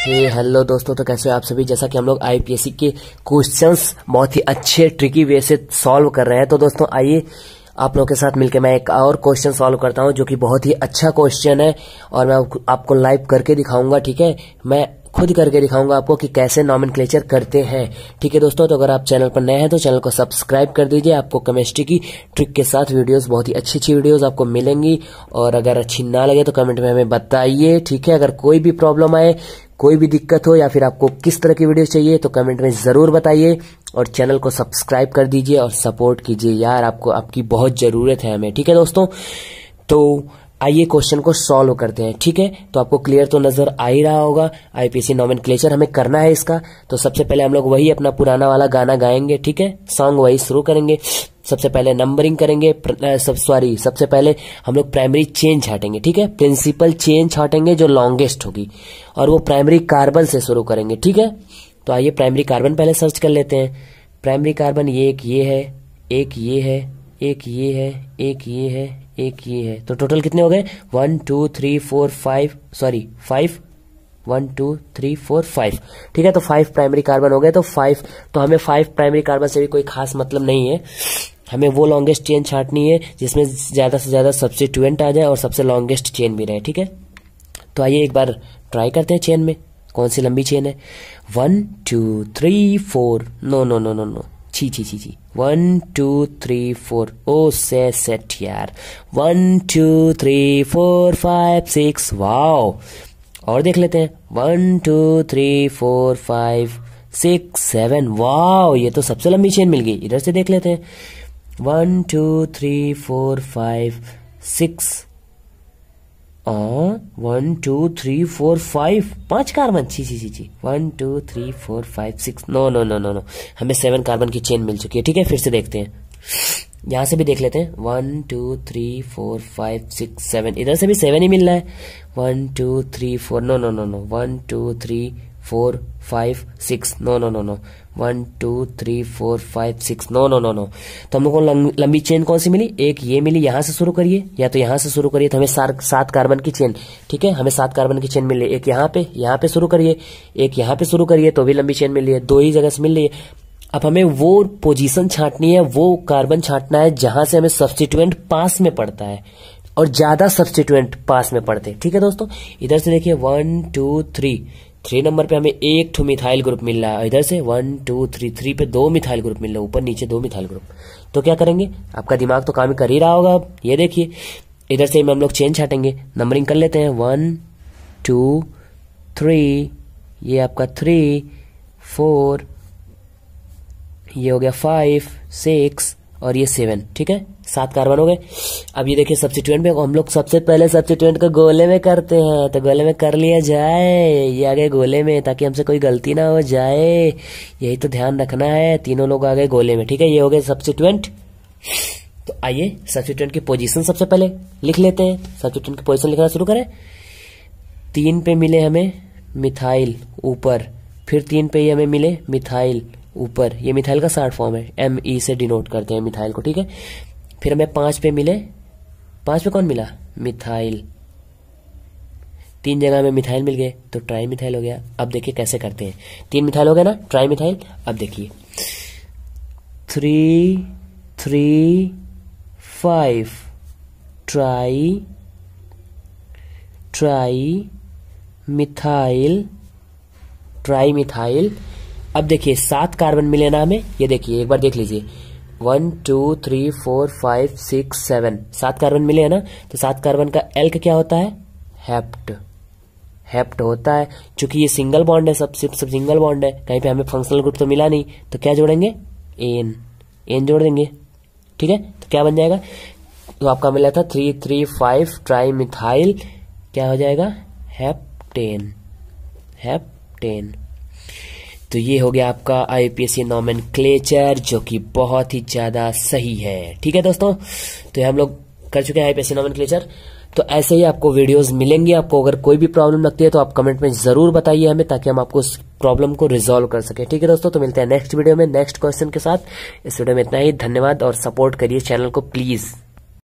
हे hello दोस्तों तो कैसे हो आप सभी? जैसा कि हम लोग आईपीएससी के क्वेश्चंस बहुत ही अच्छे ट्रिकी वे से सॉल्व कर रहे हैं। तो दोस्तों, आइए आप लोगों के साथ मिलकर मैं एक और क्वेश्चन सॉल्व करता हूँ, जो कि बहुत ही अच्छा क्वेश्चन है और मैं आपको लाइव करके दिखाऊँगा, ठीक है? मैं खुद करके दिखाऊँगा आपको कि कैसे नॉमन करते हैं, ठीक है दोस्तों? तो अगर आप चैनल पर नए हैं तो चैनल को सब्सक्राइब कर दीजिए। आपको केमिस्ट्री की ट्रिक के साथ वीडियोस बहुत ही अच्छी अच्छी वीडियोस आपको मिलेंगी। और अगर अच्छी ना लगे तो कमेंट में हमें बताइए, ठीक है? अगर कोई भी प्रॉब्लम आए कोई भी दिक्कत हो या फिर आपको किस तरह की वीडियो चाहिए तो कमेंट में ज़रूर बताइए और चैनल को सब्सक्राइब कर दीजिए और सपोर्ट कीजिए यार, आपको, आपकी बहुत ज़रूरत है हमें, ठीक है दोस्तों? तो आइए क्वेश्चन को सॉल्व करते हैं, ठीक है? तो आपको क्लियर तो नज़र आ ही रहा होगा आईपीसी नॉमन हमें करना है इसका। तो सबसे पहले हम लोग वही अपना पुराना वाला गाना गाएँगे, ठीक है? सॉन्ग वही शुरू करेंगे। सबसे पहले नंबरिंग करेंगे सब सॉरी सबसे पहले हम लोग प्राइमरी चेन छाटेंगे ठीक है? प्रिंसिपल चेन छाटेंगे जो लॉन्गेस्ट होगी, और वो प्राइमरी कार्बन से शुरू करेंगे, ठीक है? तो आइए प्राइमरी कार्बन पहले सर्च कर लेते हैं। प्राइमरी कार्बन ये एक ये है, एक ये है, एक ये है, एक ये है, एक ये है। तो टोटल कितने हो गए? One two three four five sorry five one two three four five ठीक है? तो फाइव प्राइमरी कार्बन हो गए तो फाइव तो हमें फाइव प्राइमरी कार्बन से भी कोई खास मतलब नहीं है। हमें वो लॉन्गेस्ट चेन छाटनी है, जिसमें ज़्यादा से ज़्यादा सबसे सब्सिट्यूएंट आ जाए और सबसे लॉन्गेस्ट चेन भी रहे, ठीक है? तो आइए एक बार ट्राई करते हैं चेन में, कौन सी लंबी चेन है? One two three four no no no no no छी छी छी छी. वन टू थ्री फोर ओ से सेट यार. One two three four five six wow और देख लेते हैं. One two three four five six seven wow ये तो सबसे लंबी चेन मिल गई. इधर से देख लेते हैं. One two three four five six one two three four five पाँच कार्बन छी छी छी छी one two three four five six no no no no no हमें सेवन कार्बन की चेन मिल चुकी है, ठीक है? फिर से देखते हैं. यहाँ से भी देख लेते हैं. One two three four five six seven इधर से भी सेवन ही मिल रहा है. One two three four no no no no one two three four five six no no no no one two three four five six no no no no तो हम लोग को लंबी चेन कौन सी मिली? एक ये मिली, यहाँ से शुरू करिए, या तो यहाँ से शुरू करिए तो हमें सात कार्बन की चेन ठीक है? हमें सात कार्बन की चेन मिली एक यहाँ पे यहाँ पे शुरू करिए। एक यहाँ पे शुरू करिए तो भी लंबी चेन मिल है। दो ही जगह से मिल रही है। अब हमें वो पोजीशन छाटनी है, वो कार्बन छाटना है, जहाँ से हमें सब्सटीट्यूएंट पास में पड़ता है। और ज़्यादा सब्सटीट्यूएंट पास में पड़ते ठीक है दोस्तों? इधर से देखिए one two three three number पे हमें एक ठो मिथाइल ग्रुप मिल रहा है। इधर से वन टू थ्री थ्री पे दो मिथाइल ग्रुप मिल रहा है। ऊपर नीचे दो मिथाइल ग्रुप तो क्या करेंगे? आपका दिमाग तो काम कर ही रहा होगा अब। ये देखिए, इधर से हम लोग चेन छाटेंगे। नंबरिंग कर लेते हैं। वन टू थ्री ये आपका थ्री फोर ये हो गया फाइव सिक्स और ये सेवन, ठीक है? सात कार्बन हो गए। अब ये देखिए सब्सिट्यूएंट में हम लोग सबसे पहले सब्सिट्यूएंट को गोले में करते हैं तो गोले में कर लिया जाए, ये आ गए गोले में, ताकि हमसे कोई गलती ना हो जाए। यही तो ध्यान रखना है, तीनों लोग आ गए गोले में, ठीक है? ये हो गए सब्सिट्यूएंट तो आइए सब्सिट्यूएंट की पोजीशन सबसे पहले लिख लेते हैं। सब्सिट्यूएंट की पोजीशन लिखना शुरू करें। तीन पे मिले हमें मिथाइल ऊपर, फिर तीन पे ही हमें मिले मिथाइल। ऊपर। ये मिथाइल का शार्ट फॉर्म है। एम ई e से डिनोट करते हैं मिथाइल को, ठीक है? फिर हमें पाँच पे मिले। पाँच पे कौन मिला? मिथाइल। तीन जगह में मिथाइल मिल गए तो ट्राई मिथाइल हो गया। अब देखिए कैसे करते हैं। तीन मिथाइल हो गया ना? ट्राई मिथाइल अब देखिए। Three three, five. Tri tri, methyl. Tri methyl अब देखिए, सात कार्बन मिले ना हमें। ये देखिए, एक बार देख लीजिए। One two three four five six seven सात कार्बन मिले हैं ना? तो सात कार्बन का एल्क क्या होता है? हेप्ट हेप्ट होता है। क्योंकि ये सिंगल बॉन्ड है, सब, सिर्फ़ सब सिंगल बॉन्ड है, कहीं पे हमें फंक्शनल ग्रुप तो मिला नहीं। तो क्या जोड़ेंगे? एन एन जोड़ देंगे। ठीक है? तो क्या बन जाएगा? तो आपका मिला था three three five tri methyl क्या हो जाएगा? हेप्टेन हेप्टेन तो ये हो गया आपका आईपीएससी नॉमन क्लेचर जो कि बहुत ही ज़्यादा सही है। ठीक है दोस्तों? तो हम लोग कर चुके हैं आईपीएससी नॉमन क्लेचर तो ऐसे ही आपको वीडियोस मिलेंगे। आपको अगर कोई भी प्रॉब्लम लगती है तो आप कमेंट में ज़रूर बताइए हमें, ताकि हम आपको उस प्रॉब्लम को रिजोल्व कर सके। ठीक है दोस्तों? तो मिलते हैं नेक्स्ट वीडियो में नेक्स्ट क्वेश्चन के साथ। इस वीडियो में इतना ही। धन्यवाद और सपोर्ट करिए चैनल को प्लीज़